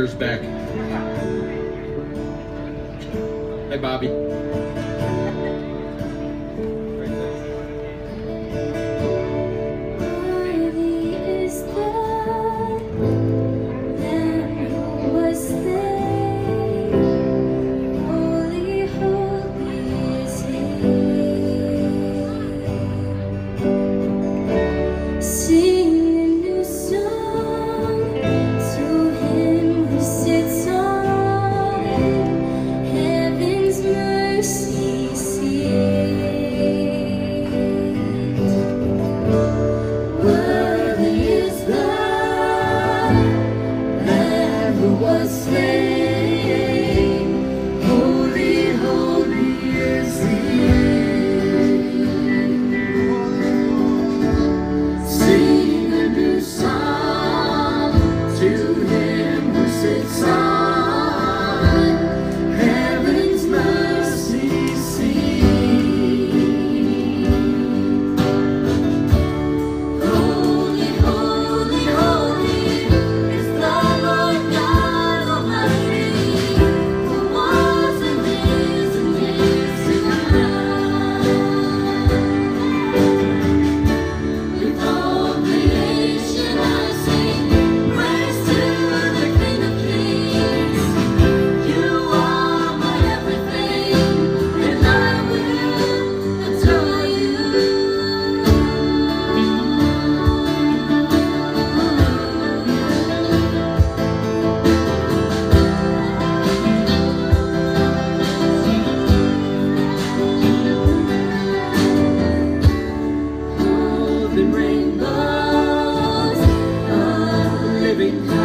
Back. Hey, Bobby. Sing Thank you.